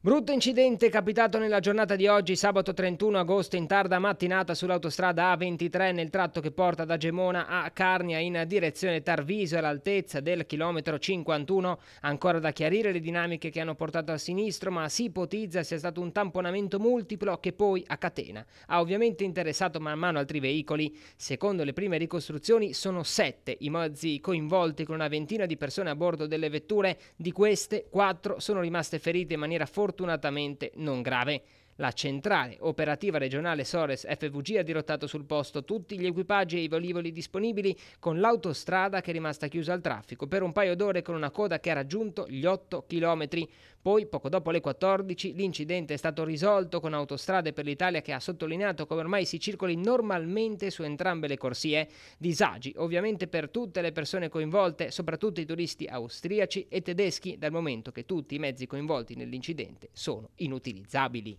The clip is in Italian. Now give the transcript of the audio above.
Brutto incidente capitato nella giornata di oggi, sabato 31 agosto, in tarda mattinata sull'autostrada A23 nel tratto che porta da Gemona a Carnia in direzione Tarviso all'altezza del chilometro 51. Ancora da chiarire le dinamiche che hanno portato a sinistro, ma si ipotizza sia stato un tamponamento multiplo che poi a catena. Ha ovviamente interessato man mano altri veicoli. Secondo le prime ricostruzioni sono sette i mezzi coinvolti con una ventina di persone a bordo delle vetture. Di queste, quattro sono rimaste ferite in maniera forte fortunatamente non grave. La centrale operativa regionale Sores FVG ha dirottato sul posto tutti gli equipaggi e i velivoli disponibili con l'autostrada che è rimasta chiusa al traffico per un paio d'ore con una coda che ha raggiunto gli 8 km. Poi, poco dopo le 14, l'incidente è stato risolto con Autostrade per l'Italia che ha sottolineato come ormai si circoli normalmente su entrambe le corsie. Disagi ovviamente per tutte le persone coinvolte, soprattutto i turisti austriaci e tedeschi, dal momento che tutti i mezzi coinvolti nell'incidente sono inutilizzabili.